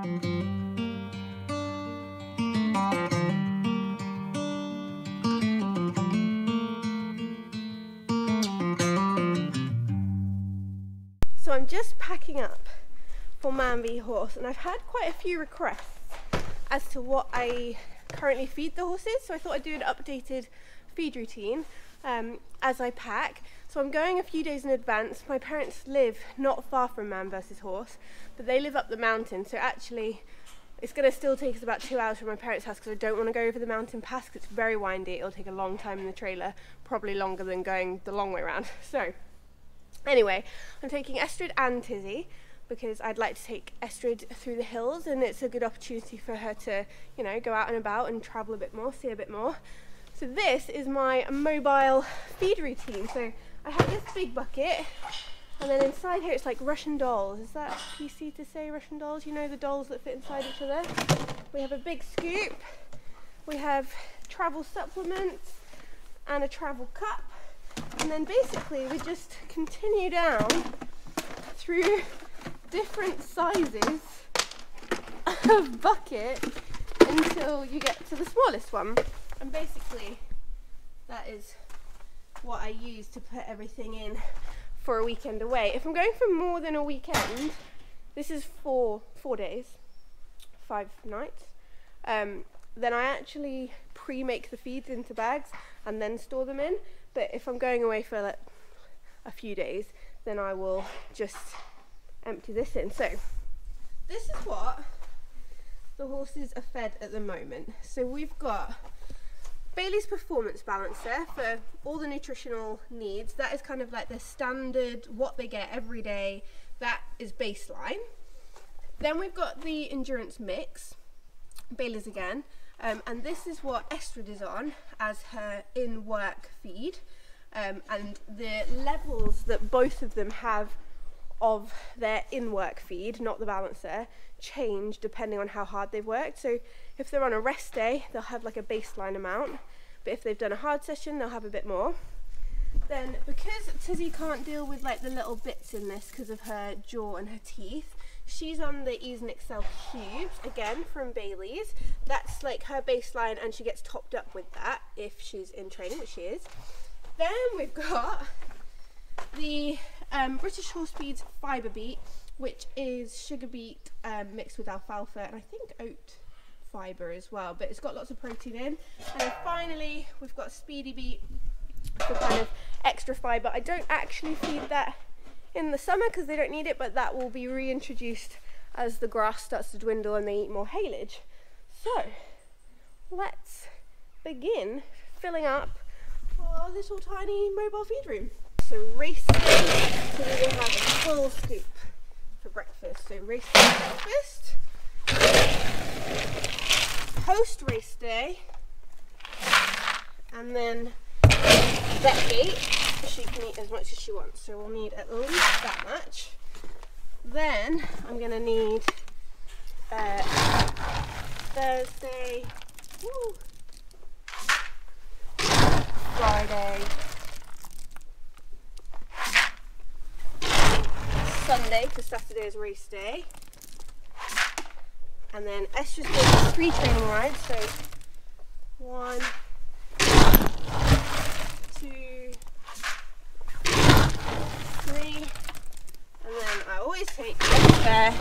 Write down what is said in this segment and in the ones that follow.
So I'm just packing up for Man v Horse and I've had quite a few requests as to what I currently feed the horses so I thought I'd do an updated feed routine um, as I pack. So I'm going a few days in advance. My parents live not far from Man versus Horse but they live up the mountain so actually it's going to still take us about two hours from my parents' house because I don't want to go over the mountain pass because it's very windy. It'll take a long time in the trailer, probably longer than going the long way around. So Anyway, I'm taking Estrid and Tissy because I'd like to take Estrid through the hills and it's a good opportunity for her to, you know, go out and about and travel a bit more, see a bit more. So this is my mobile feed routine. So I have this big bucket and then inside here it's like Russian dolls. Is that PC to say Russian dolls? You know the dolls that fit inside each other? We have a big scoop. We have travel supplements and a travel cup and then basically we just continue down through different sizes of bucket until you get to the smallest one. And basically that is what I use to put everything in for a weekend away. If I'm going for more than a weekend, this is four four days, five nights. Um, then I actually pre-make the feeds into bags and then store them in. But if I'm going away for like a few days, then I will just empty this in. So this is what the horses are fed at the moment. So we've got Bailey's Performance Balancer for all the nutritional needs. That is kind of like the standard, what they get every day. That is baseline. Then we've got the Endurance Mix, Bailey's again. Um, and this is what Estrid is on as her in-work feed. Um, and the levels that both of them have of their in-work feed, not the balancer, change depending on how hard they've worked. So if they're on a rest day, they'll have like a baseline amount. But if they've done a hard session, they'll have a bit more. Then because Tissy can't deal with like the little bits in this because of her jaw and her teeth, She's on the Ease and Excel Cubes, again from Bailey's. That's like her baseline and she gets topped up with that if she's in training, which she is. Then we've got the um, British Horse Feeds Fibre Beet, which is sugar beet um, mixed with alfalfa and I think oat fibre as well, but it's got lots of protein in. And then finally, we've got Speedy Beet for kind of extra fibre. I don't actually feed that in the summer because they don't need it, but that will be reintroduced as the grass starts to dwindle and they eat more haylage. So let's begin filling up our little tiny mobile feed room. So race day, so we will have a full scoop for breakfast. So race day breakfast, post race day, and then vet gate she can eat as much as she wants. So we'll need at least that much. Then I'm to need uh, Thursday, woo, Friday, Sunday, because Saturday is race day. And then Estrid's doing three training rides, so one, two, three, and then I always take there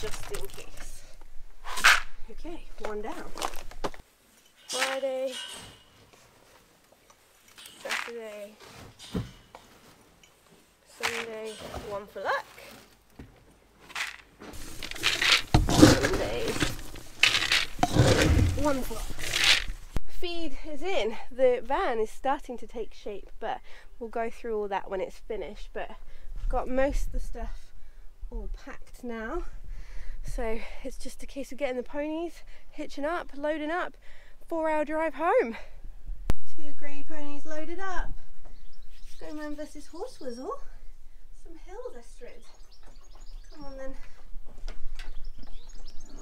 just in case. Okay, one down. Friday, Saturday, Sunday, one for luck. One for luck feed is in. The van is starting to take shape, but we'll go through all that when it's finished. But I've got most of the stuff all packed now. So it's just a case of getting the ponies, hitching up, loading up, four hour drive home. Two grey ponies loaded up. Go man versus horse whistle some hills, Estrid. Come on then.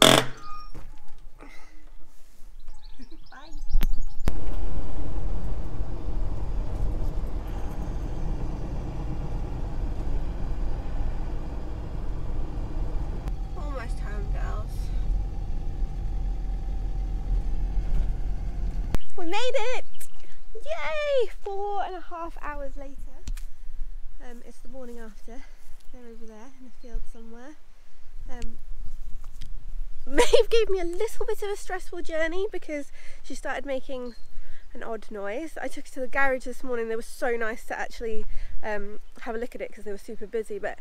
Almost home, girls. We made it! Yay! Four and a half hours later. Um, it's the morning after. They're over there in the field somewhere. Um, Maeve gave me a little bit of a stressful journey because she started making an odd noise. I took her to the garage this morning. They were so nice to actually um, have a look at it because they were super busy, but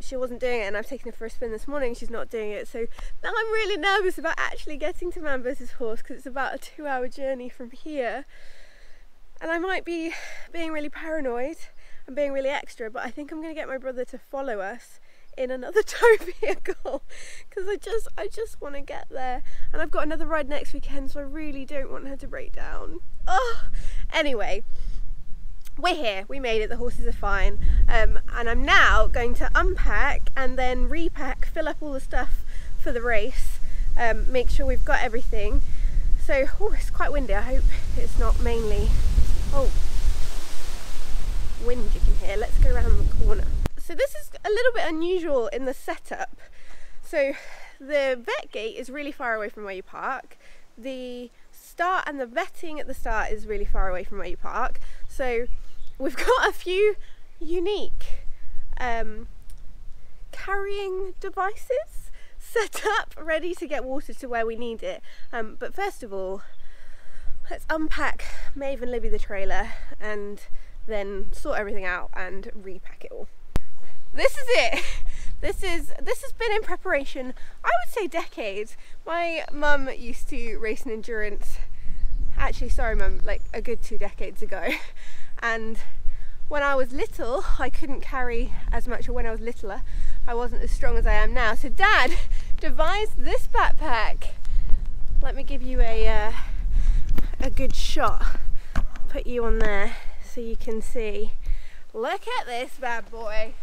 she wasn't doing it and I've taken her for a spin this morning she's not doing it so now I'm really nervous about actually getting to Manvers' horse because it's about a two hour journey from here and I might be being really paranoid and being really extra but I think I'm going to get my brother to follow us in another tow vehicle because I just I just want to get there. And I've got another ride next weekend so I really don't want her to break down. Oh anyway we're here. We made it. The horses are fine. Um, and I'm now going to unpack and then repack fill up all the stuff for the race um, make sure we've got everything. So oh it's quite windy. I hope it's not mainly oh wind you can hear let's go around the corner so this is a little bit unusual in the setup. So the vet gate is really far away from where you park. The start and the vetting at the start is really far away from where you park. So we've got a few unique um, carrying devices set up ready to get water to where we need it. Um, but first of all, let's unpack Maeve and Libby the trailer and then sort everything out and repack it all this is it. This is this has been in preparation, I would say decades. My mum used to race an endurance, actually sorry mum, like a good two decades ago. And when I was little, I couldn't carry as much, or when I was littler, I wasn't as strong as I am now. So dad devised this backpack. Let me give you a, uh, a good shot. Put you on there so you can see. Look at this bad boy.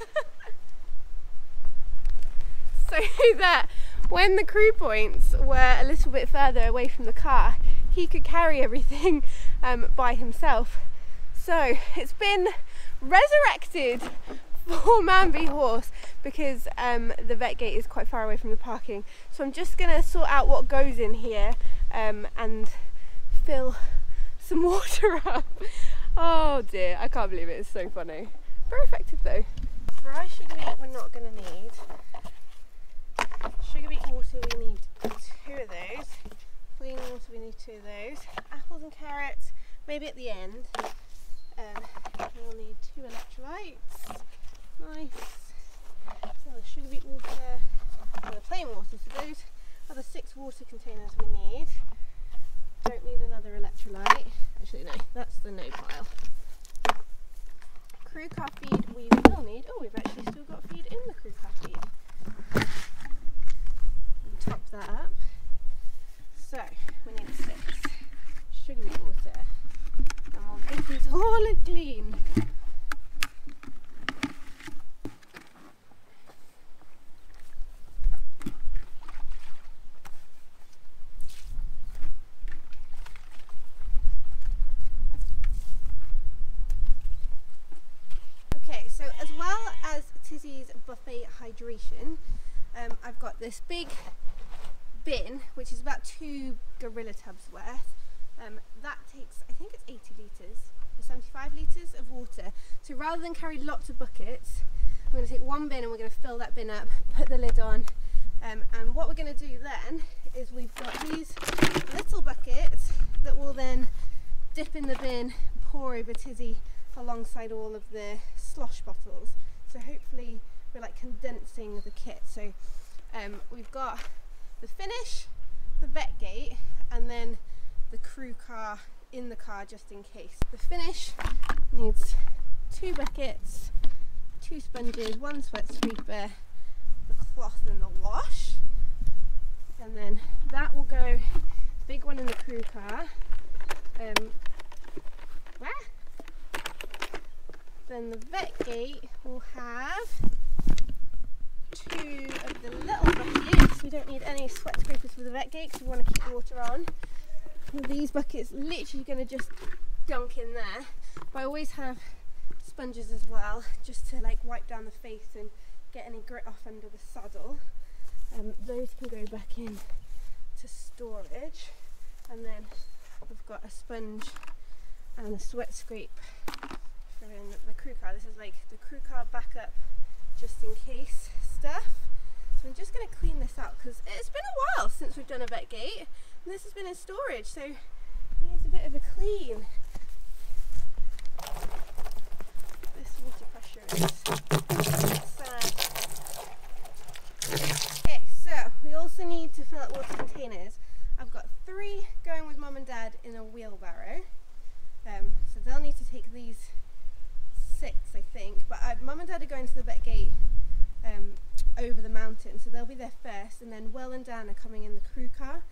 so that when the crew points were a little bit further away from the car, he could carry everything um, by himself. So it's been resurrected for Man v Horse because um, the vet gate is quite far away from the parking. So I'm just to sort out what goes in here um, and fill some water up. Oh dear, I can't believe it, it's so funny. Very effective though. Sugar beet we're not going to need. Sugar beet water we need two of those. Plain water we need two of those. Apples and carrots maybe at the end. Um, we'll need two electrolytes. Nice. So the sugar beet water, and the plain water. So those are the six water containers we need. Don't need another electrolyte. Actually no, that's the no pile crew car feed we will need. Oh, we've actually still got feed in the crew car feed. We'll top that up. So, we need six. Sugar water. And we'll get this all clean. Um, I've got this big bin, which is about two gorilla tubs worth. Um, that takes, I think it's 80 litres, or 75 litres of water. So rather than carry lots of buckets, I'm going to take one bin and we're going to fill that bin up, put the lid on, um, and what we're going to do then is we've got these little buckets that will then dip in the bin, pour over Tissy alongside all of the slosh bottles. So hopefully we're like condensing the kit. So um, we've got the finish, the vet gate, and then the crew car in the car just in case. The finish needs two buckets, two sponges, one sweat scraper, the cloth and the wash. And then that will go, big one in the crew car. Um, where? Then the vet gate will have two of the little buckets. We don't need any sweat scrapers for the vet gate because we want to keep the water on. these buckets literally going to just dunk in there. But I always have sponges as well just to like wipe down the face and get any grit off under the saddle. Um, those can go back in to storage. And then we've got a sponge and a sweat scrape for in the crew car. This is like the crew car backup just in case stuff. So I'm just going to clean this out because it's been a while since we've done a vet gate and this has been in storage so it needs a bit of a clean. This water pressure is sad. Okay, so we also need to fill up water containers. I've got three going with mum and dad in a wheelbarrow. Um, so they'll need to take these six, I think. But uh, mum and dad are going to the vet gate um, over the mountain, so they'll be there first. And then Will and Dan are coming in the crew car.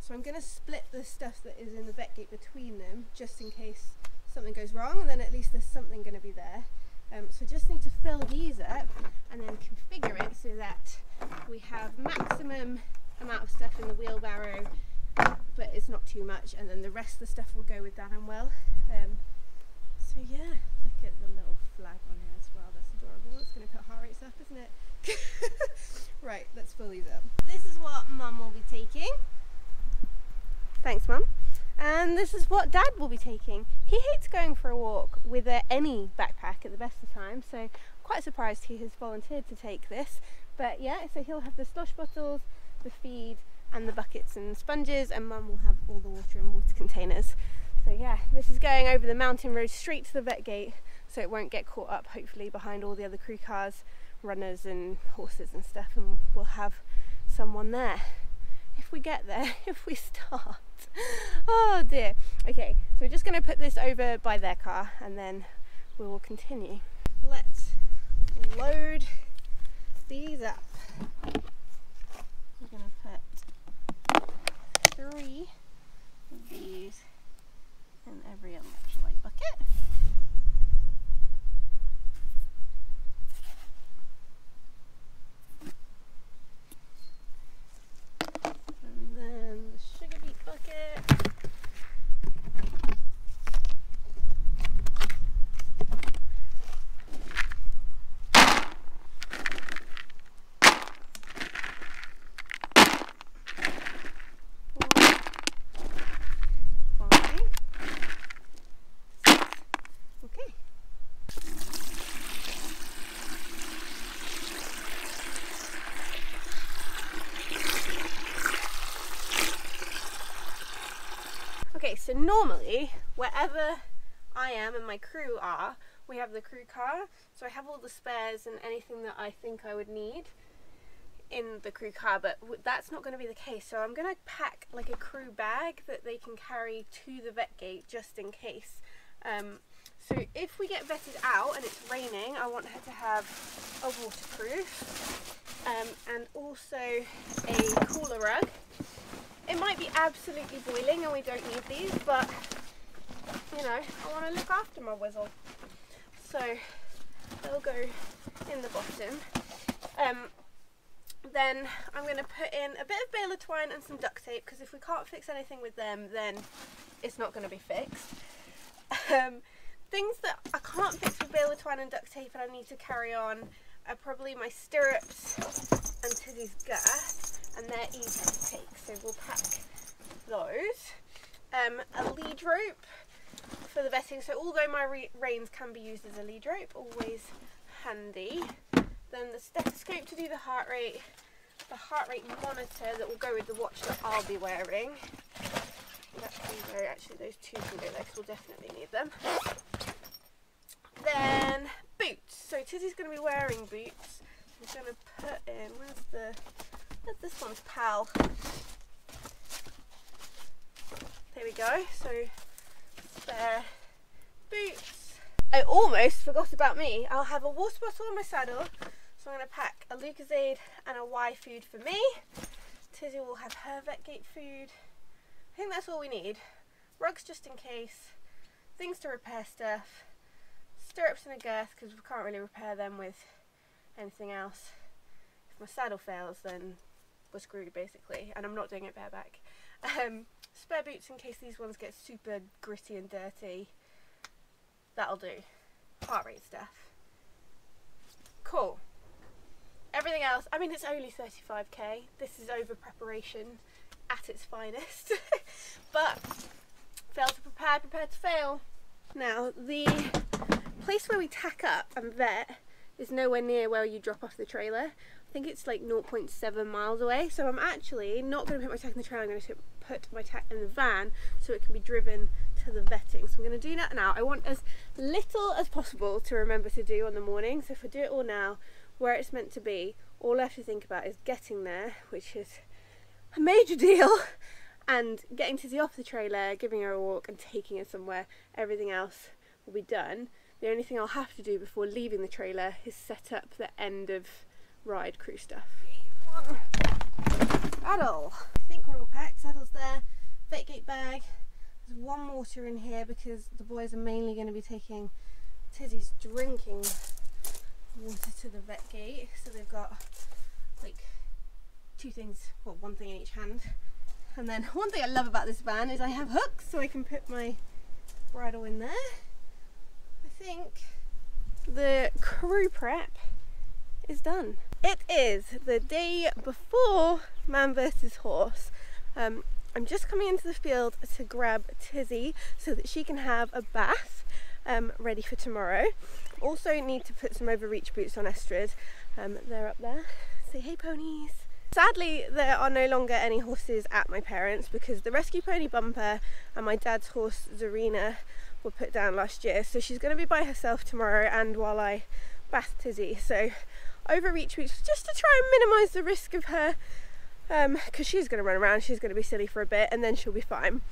So I'm going to split the stuff that is in the vet gate between them, just in case something goes wrong. And then at least there's something going to be there. Um, so just need to fill these up and then configure it so that we have maximum amount of stuff in the wheelbarrow but it's not too much and then the rest of the stuff will go with Dan and Will. Um, so yeah, look at the little flag on here as well, that's adorable. It's going to put heart rates up, isn't it? right, let's fill these up. Mum will be taking. Thanks Mum. And this is what Dad will be taking. He hates going for a walk with uh, any backpack at the best of times, so I'm quite surprised he has volunteered to take this. But yeah, so he'll have the slosh bottles, the feed, and the buckets and sponges, and Mum will have all the water and water containers. So yeah, this is going over the mountain road straight to the vet gate, so it won't get caught up hopefully behind all the other crew cars, runners and horses and stuff, and we'll have someone there. If we get there, if we start. Oh dear. Okay, so we're just going to put this over by their car and then we will continue. Let's load these up. We're going to put three of these in every electrolyte bucket. And then the sugar beet bucket. Four, five, six. Okay. Okay, so normally wherever I am and my crew are, we have the crew car. So I have all the spares and anything that I think I would need in the crew car, but that's not going to be the case. So I'm going to pack like a crew bag that they can carry to the vet gate just in case. Um, so if we get vetted out and it's raining, I want her to have a waterproof um, and also a cooler rug. It might be absolutely boiling and we don't need these, but you know, I want to look after my whistle. So they'll go in the bottom. Um, then I'm going to put in a bit of baler twine and some duct tape because if we can't fix anything with them, then it's not going to be fixed. Um, things that I can't fix with baler twine and duct tape and I need to carry on are probably my stirrups and Tissy's girth and they're easy to take so we'll pack those. Um, a lead rope for the vetting so although my re- reins can be used as a lead rope always handy. Then the stethoscope to do the heart rate, the heart rate monitor that will go with the watch that I'll be wearing. That can go, actually those two can go there because we'll definitely need them. Then boots. So Tissy's going to be wearing boots. I'm going to put in, where's the, this one's pal? There we go. So spare boots. I almost forgot about me. I'll have a water bottle on my saddle. So I'm going to pack a Lucozade and a Y food for me. Tissy will have her vet gate food. I think that's all we need. Rugs just in case. Things to repair stuff. Stirrups and a girth because we can't really repair them with anything else. If my saddle fails then we're screwed basically and I'm not doing it bareback. Um, spare boots in case these ones get super gritty and dirty. That'll do. Heart rate stuff. Cool. Everything else, I mean it's only 35k. This is over preparation at its finest. but fail to prepare, prepare to fail. Now the place where we tack up and vet is nowhere near where you drop off the trailer. I think it's like 0.7 miles away. So I'm actually not going to put my tack in the trailer. I'm going to put my tack in the van so it can be driven to the vetting. So I'm going to do that now. I want as little as possible to remember to do on the morning. So if I do it all now, where it's meant to be, all I have to think about is getting there, which is a major deal, and getting to Tissy off the trailer, giving her a walk, and taking her somewhere. Everything else will be done. The only thing I'll have to do before leaving the trailer is set up the end of ride crew stuff. Saddle. I think we're all packed. Saddle's there. Vetgate bag. There's one water in here because the boys are mainly going to be taking Tissy's drinking water to the vet gate. So they've got like two things, well, one thing in each hand. And then one thing I love about this van is I have hooks so I can put my bridle in there. I think the crew prep is done. It is the day before man versus horse. Um, I'm just coming into the field to grab Tissy so that she can have a bath um, ready for tomorrow. Also need to put some overreach boots on Estrid. Um, they're up there. Say hey ponies. Sadly, there are no longer any horses at my parents because the rescue pony Bumper and my dad's horse Zarina were put down last year. So she's going to be by herself tomorrow and while I bath Tissy. So overreach boots just to try and minimise the risk of her because um, she's going to run around, she's going to be silly for a bit and then she'll be fine.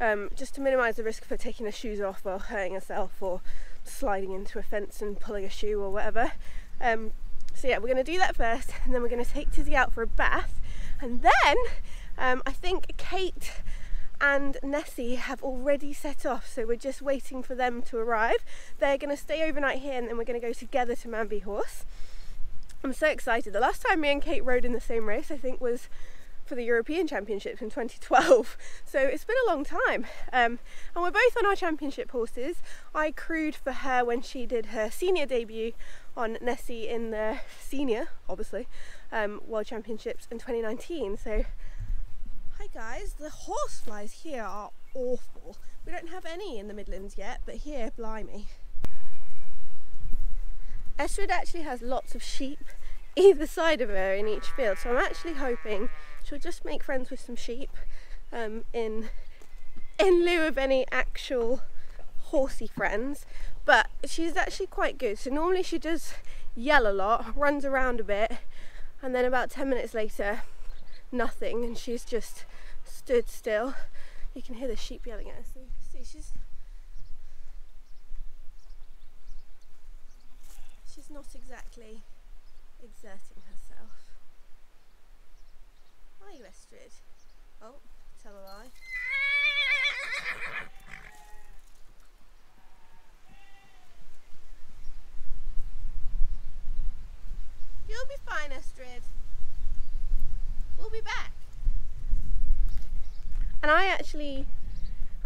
Um, just to minimise the risk of her taking her shoes off or hurting herself or sliding into a fence and pulling a shoe or whatever. Um, so yeah, we're going to do that first and then we're going to take Tissy out for a bath and then um, I think Kate and Nessie have already set off so we're just waiting for them to arrive. They're going to stay overnight here and then we're going to go together to Man v Horse. I'm so excited. The last time me and Kate rode in the same race I think was for the European Championships in 2012. So it's been a long time. Um, and we're both on our championship horses. I crewed for her when she did her senior debut on Nessie in the senior, obviously, um, World Championships in 2019. So, hi guys, the horse flies here are awful. We don't have any in the Midlands yet, but here, blimey. Estrid actually has lots of sheep either side of her in each field, so I'm actually hoping she'll just make friends with some sheep um, in in lieu of any actual horsey friends. But she's actually quite good so normally she does yell a lot runs around a bit and then about 10 minutes later nothing and she's just stood still. You can hear the sheep yelling at see, see she's not exactly exerting herself are you, Estrid? Oh, tell a lie. You'll be fine, Estrid. We'll be back. And I actually,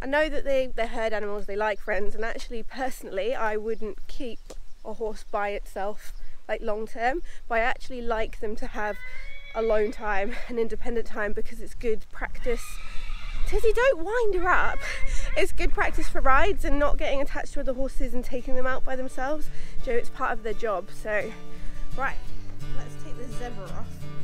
I know that they, they're herd animals, they like friends, and actually, personally, I wouldn't keep a horse by itself, like long term, but I actually like them to have alone time and independent time because it's good practice. Tissy, don't wind her up. It's good practice for rides and not getting attached to other horses and taking them out by themselves. Joe, it's part of their job. So, right, let's take the zebra off.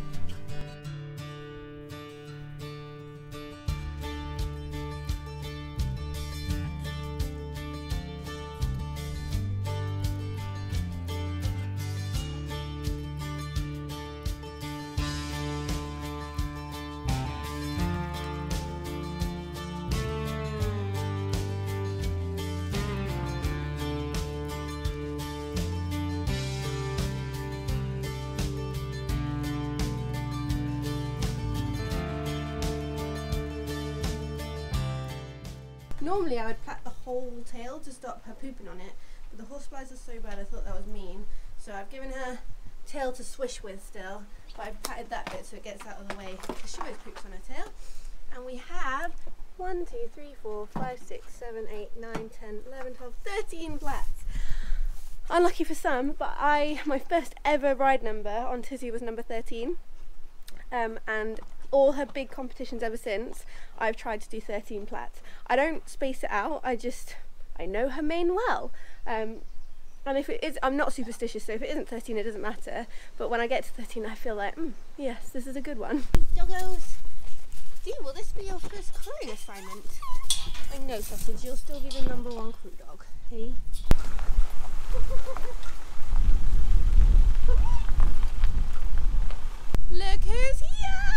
Normally I would plait the whole tail to stop her pooping on it, but the horseflies are so bad I thought that was mean. So I've given her tail to swish with still, but I've patted that bit so it gets out of the way because she always poops on her tail. And we have 1, 2, 3, 4, 5, 6, 7, 8, 9, 10, 11, 12, 13 flats. Unlucky for some, but I my first ever ride number on Tizzy was number 13. Um, and all her big competitions ever since, I've tried to do 13 plats. I don't space it out. I just I know her mane well. Um, and if it is, I'm not superstitious, so if it isn't 13, it doesn't matter. But when I get to 13, I feel like, mm, yes, this is a good one. Doggos, Dee, will this be your first crewing assignment? I know, Sausage, you'll still be the number one crew dog. Hey? Look who's here!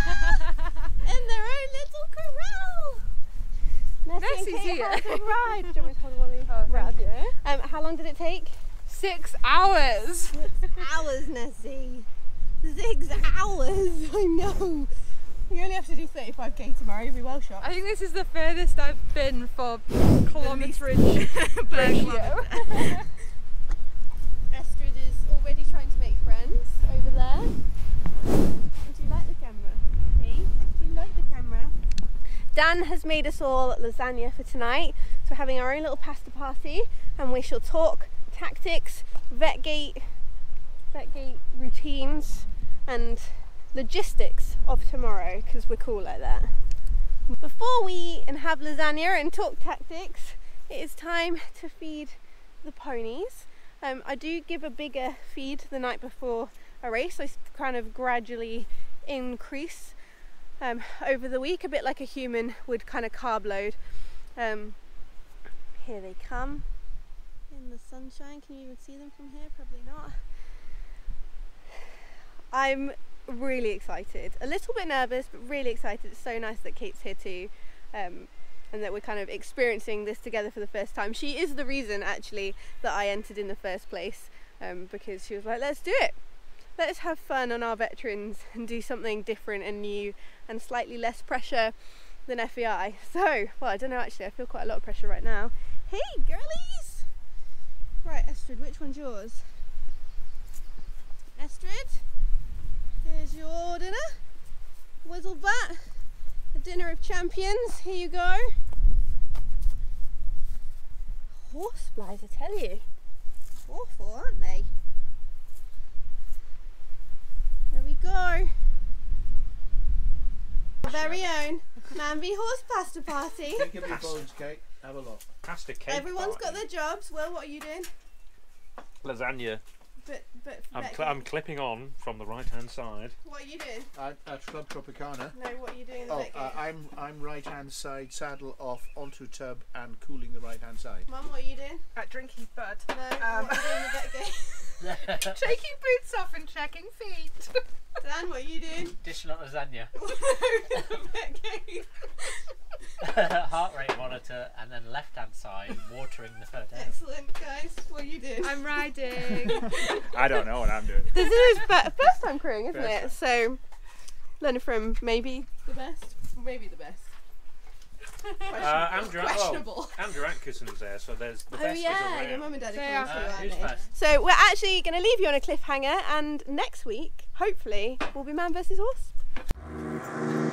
In their own little corral! Nessie and Nessie's here. had a good ride. Do you want me to hold one? Oh, Right. thank you. Um, how long did it take? Six hours. hours, Nessie. Six hours. I know. You only have to do 35k tomorrow. You'll be well shot. I think this is the furthest I've been for kilometerage ratio. Estrid is already trying to make friends over there. Do you like the camera? Hey, do you like the camera? Dan has made us all lasagna for tonight. So we're having our own little pasta party and we shall talk tactics, vetgate, vetgate routines and logistics of tomorrow because we're cool like that. Before we eat and have lasagna and talk tactics, it is time to feed the ponies. Um, I do give a bigger feed the night before a race. I kind of gradually increase um, over the week, a bit like a human would kind of carb load. Um, here they come in the sunshine. Can you even see them from here? Probably not. I'm really excited. A little bit nervous, but really excited. It's so nice that Kate's here too. Um, and that we're kind of experiencing this together for the first time. She is the reason actually that I entered in the first place um, because she was like, let's do it. Let's have fun on our veterans and do something different and new and slightly less pressure than FEI. So, well, I don't know actually, I feel quite a lot of pressure right now. Hey, girlies! Right, Estrid, which one's yours? Estrid, here's your dinner. Whizzlebat, a dinner of champions. Here you go. Horse flies, I tell you. Awful, aren't they? There we go. Our very own Man v Horse Pasta Party. Think of your bones, Kate. Have a look. Pasta cake. Everyone's got their jobs. Will, what are you doing? lasagna. But, but, I'm, cl- I'm clipping on from the right hand side. what are you doing? At, at Club Tropicana. No, what are you doing in the Oh, vet uh. I'm I'm right hand side saddle off onto tub and cooling the right hand side. Mum, what are you doing? At drinking bud. No, Um. what are you doing in the vet gate? Taking boots off and checking feet. Dan, what are you doing? Dishing up lasagna, in the vet gate. heart rate monitor, and then left hand side watering the her down. Excellent, guys. What are you doing? I'm riding. I don't know what I'm doing. This is his first time crewing, isn't First it? So, learning from maybe the best, maybe the best. Uh, Andrew, oh, Questionable. Andrew Atkinson's there, so there's the Oh best is yeah, around. your mum and dad are They coming are. through, Uh, aren't they? So we're actually going to leave you on a cliffhanger, and next week, hopefully, will be man versus horse.